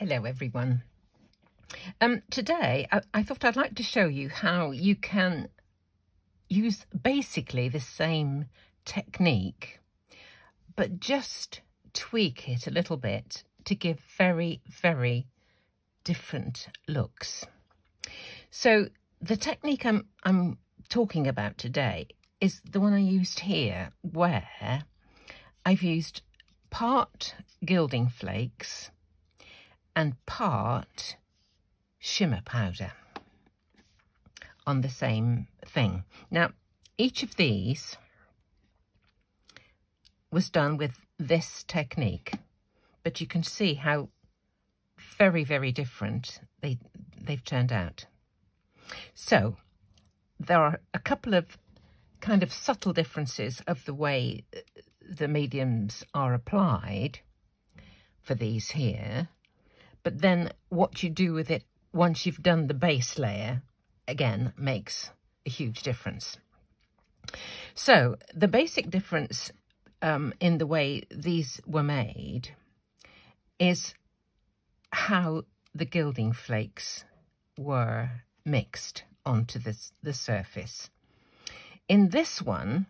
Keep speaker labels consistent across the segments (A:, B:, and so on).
A: Hello everyone. Um, today I, I, thought I'd like to show you how you can use basically the same technique but just tweak it a little bit to give very, very different looks. So the technique I'm, I'm talking about today is the one I used here where I've used part gilding flakes and part shimmer powder on the same thing. Now, each of these was done with this technique, but you can see how very, very different they, they've turned out. So there are a couple of kind of subtle differences of the way uh, the mediums are applied for these here. But then what you do with it once you've done the base layer, again, makes a huge difference. So the basic difference um, in the way these were made is how the gilding flakes were mixed onto this, the surface. In this one,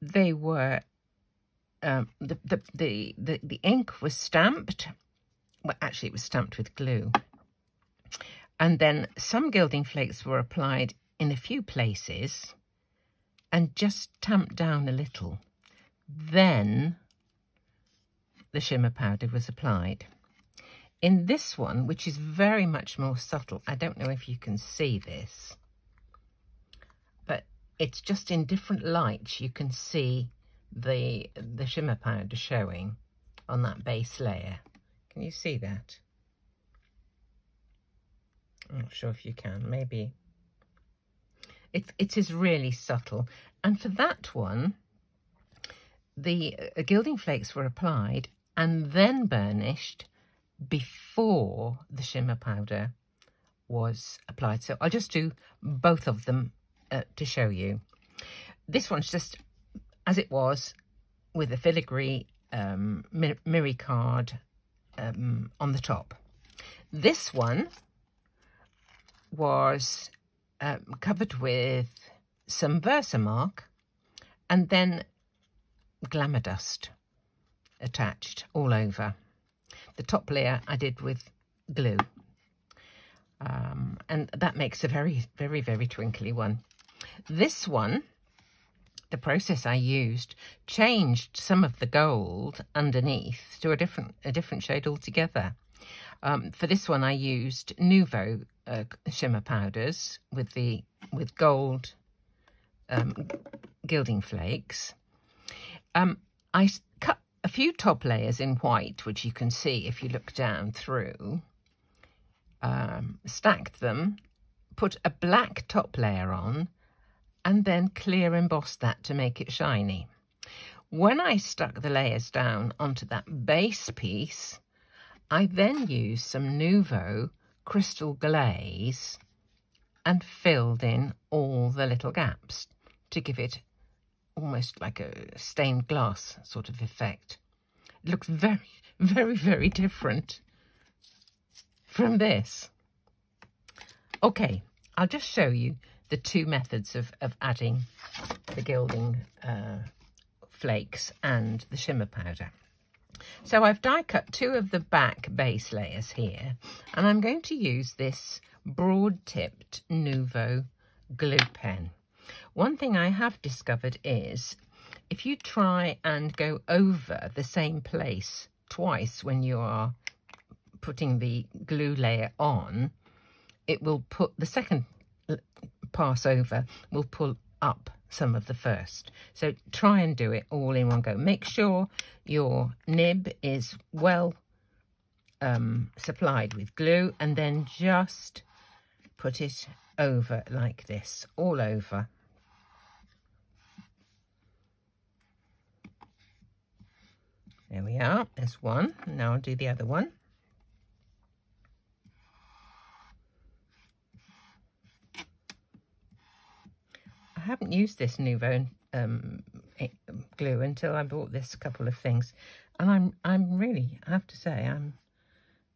A: they were, um, the, the, the, the, the ink was stamped. Well, actually, it was stamped with glue. And then some gilding flakes were applied in a few places and just tamped down a little. Then the shimmer powder was applied. In this one, which is very much more subtle, I don't know if you can see this, but it's just in different lights you can see the, the shimmer powder showing on that base layer. Can you see that? I'm not sure if you can, maybe. It, it is really subtle. And for that one, the uh, gilding flakes were applied and then burnished before the shimmer powder was applied. So I'll just do both of them uh, to show you. This one's just as it was with the filigree um, mirror card um, on the top. This one was um, covered with some Versamark and then glamour dust attached all over. The top layer I did with glue. Um, and that makes a very, very, very twinkly one. This one, the process I used, changed some of the gold underneath to a different, a different shade altogether. Um, for this one, I used Nuvo uh, shimmer powders with the with gold um, gilding flakes. Um, I cut a few top layers in white, which you can see if you look down through. Um, stacked them, put a black top layer on, and then clear emboss that to make it shiny. When I stuck the layers down onto that base piece, I then used some Nuvo crystal glaze and filled in all the little gaps to give it almost like a stained glass sort of effect. It looks very, very, very different from this. Okay, I'll just show you the two methods of, of adding the gilding uh, flakes and the shimmer powder. So I've die cut two of the back base layers here and I'm going to use this broad tipped Nuvo glue pen. One thing I have discovered is if you try and go over the same place twice when you are putting the glue layer on, it will put the second pass over will pull up some of the first. So try and do it all in one go. Make sure your nib is well um, supplied with glue and then just put it over like this, all over. There we are, there's one. Now I'll do the other one. Haven't used this Nuvo um, glue until I bought this couple of things. And I'm, I'm really, I have to say, I'm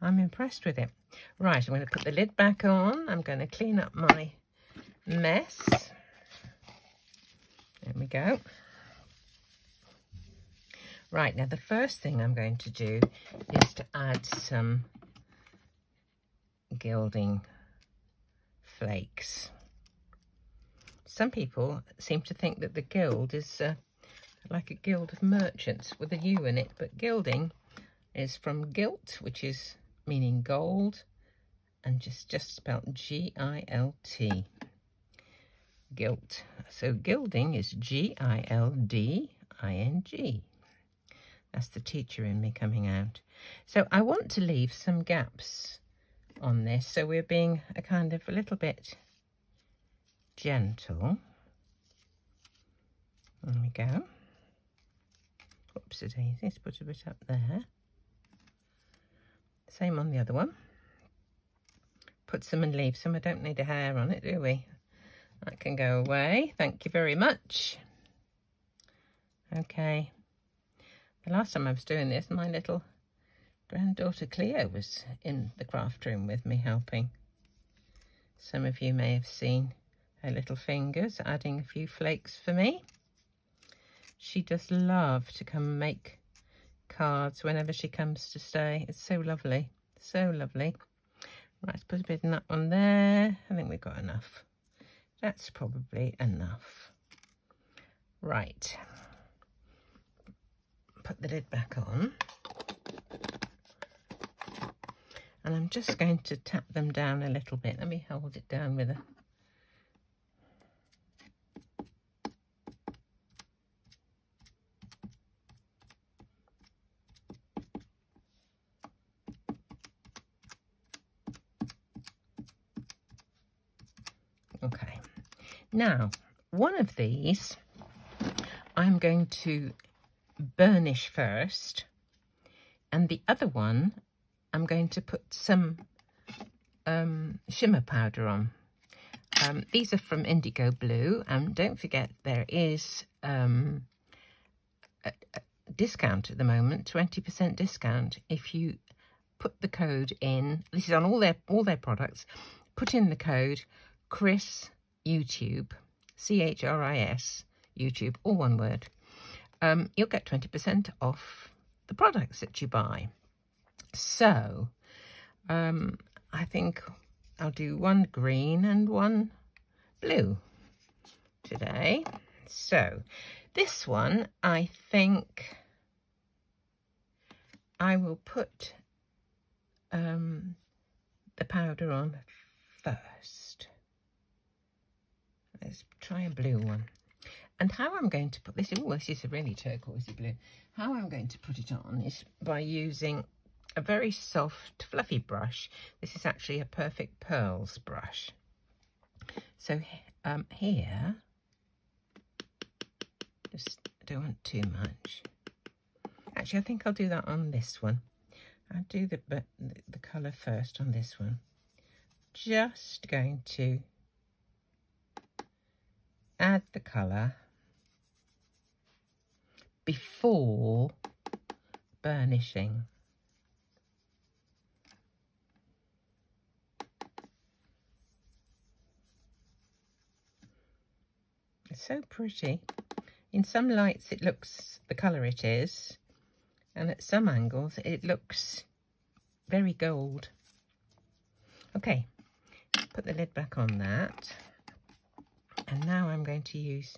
A: I'm impressed with it. Right, I'm going to put the lid back on. I'm going to clean up my mess. There we go. Right, now the first thing I'm going to do is to add some gilding flakes. Some people seem to think that the guild is uh, like a guild of merchants with a U in it, but gilding is from gilt, which is meaning gold, and just, just spelled G-I-L-T. Gilt. So gilding is G-I-L-D-I-N-G. That's the teacher in me coming out. So I want to leave some gaps on this. So we're being a kind of a little bit gentle. There we go. Oops, daisies, put a bit up there. Same on the other one. Put some and leave some. I don't need a hair on it, do we? That can go away. Thank you very much. Okay. The last time I was doing this, my little granddaughter Cleo was in the craft room with me helping. Some of you may have seen her little fingers adding a few flakes for me. She does love to come make cards whenever she comes to stay. It's so lovely, so lovely. Right, put a bit of that on there. I think we've got enough. That's probably enough. Right put the lid back on. And I'm just going to tap them down a little bit. Let me hold it down with a Okay, now one of these I'm going to burnish first. And the other one, I'm going to put some um, shimmer powder on. Um, these are from Indigo Blu. And don't forget, there is um, a, a discount at the moment, 20% discount. If you put the code in, this is on all their, all their products, put in the code Chris YouTube, C-H-R-I-S, YouTube, all one word um, you'll get 20% off the products that you buy. So, um, I think I'll do one green and one blue today. So, this one, I think I will put um, the powder on first. Try a blue one. And how I'm going to put this, oh, this is a really turquoisey blue. How I'm going to put it on is by using a very soft, fluffy brush. This is actually a Perfect Pearls brush. So um, here, just don't want too much. Actually, I think I'll do that on this one. I'll do the, the, the colour first on this one. Just going to add the colour before burnishing. It's so pretty. In some lights it looks the colour it is and at some angles it looks very gold. Okay, put the lid back on that. And now I'm going to use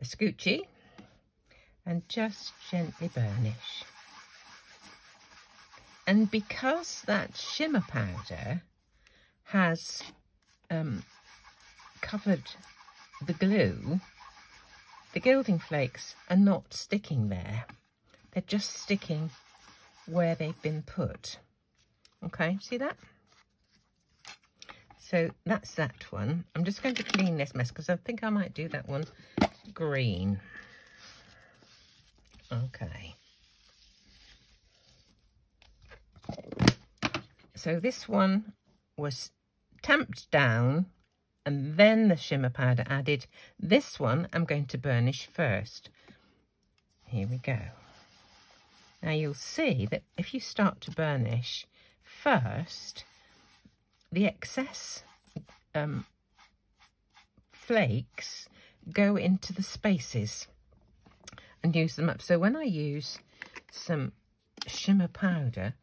A: a scoochie and just gently burnish. And because that shimmer powder has um, covered the glue, the gilding flakes are not sticking there. They're just sticking where they've been put. Okay, see that? So that's that one. I'm just going to clean this mess because I think I might do that one green. Okay. So this one was tamped down and then the shimmer powder added. This one I'm going to burnish first. Here we go. Now you'll see that if you start to burnish first, the excess um, flakes go into the spaces and use them up. So when I use some shimmer powder,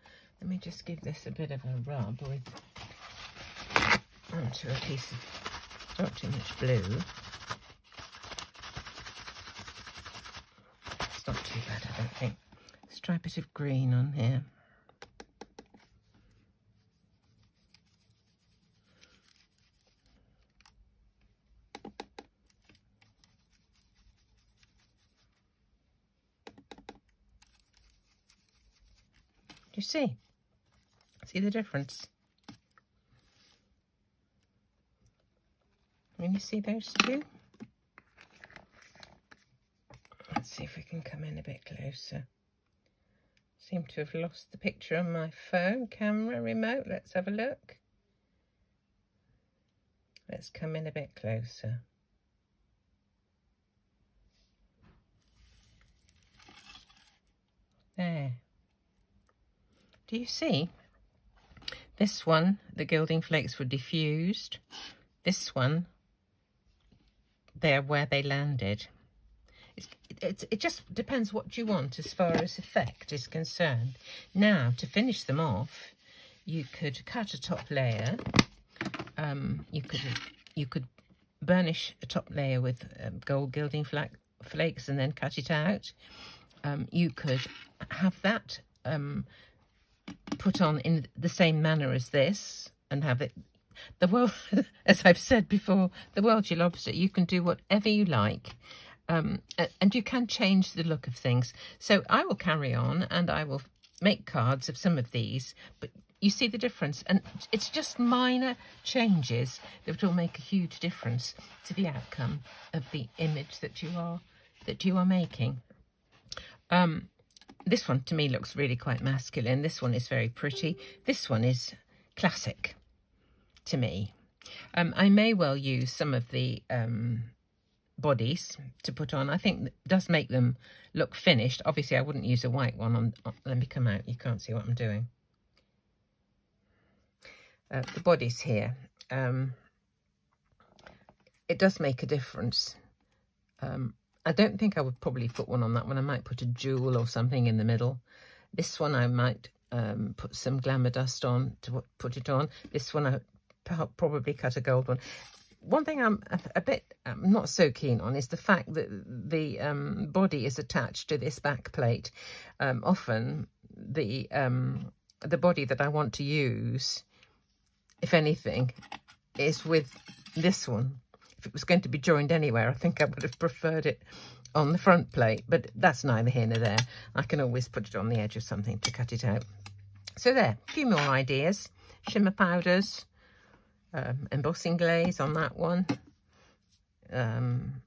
A: let me just give this a bit of a rub with onto a piece of not too much blue. It's not too bad, I don't think. A bit of green on here. You see? See the difference? Can you see those two? Let's see if we can come in a bit closer. Seem to have lost the picture on my phone camera remote. Let's have a look. Let's come in a bit closer. There. Do you see? This one, the gilding flakes were diffused. This one, they're where they landed. It's, it, it just depends what you want as far as effect is concerned. Now, to finish them off, you could cut a top layer. Um, you could you could burnish a top layer with um, gold gilding flakes and then cut it out. Um, you could have that um, put on in the same manner as this and have it the world as i've said before the Welshie lobster you can do whatever you like um, and you can change the look of things. So i will carry on and i will make cards of some of these but you see the difference. And it's just minor changes that will make a huge difference to the outcome of the image that you are that you are making. Um, this one to me looks really quite masculine. This one is very pretty. This one is classic to me. Um, I may well use some of the um, bodies to put on. I think it does make them look finished. Obviously, I wouldn't use a white one. On, on Let me come out. You can't see what I'm doing. Uh, the bodies here. Um, it does make a difference. Um, I don't think I would probably put one on that one. I might put a jewel or something in the middle. This one I might um, put some glamour dust on to put it on. This one I probably cut a gold one. One thing I'm a bit I'm not so keen on is the fact that the um, body is attached to this back plate. Um, often the um, the body that I want to use, if anything, is with this one if it was going to be joined anywhere, I think I would have preferred it on the front plate, but that's neither here nor there. I can always put it on the edge of something to cut it out. So there, a few more ideas. Shimmer powders, um, embossing glaze on that one, um,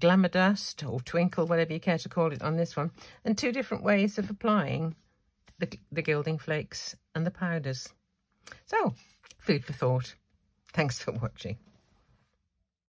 A: glamour dust or twinkle, whatever you care to call it on this one, and two different ways of applying the, the gilding flakes and the powders. So, food for thought. Thanks for watching.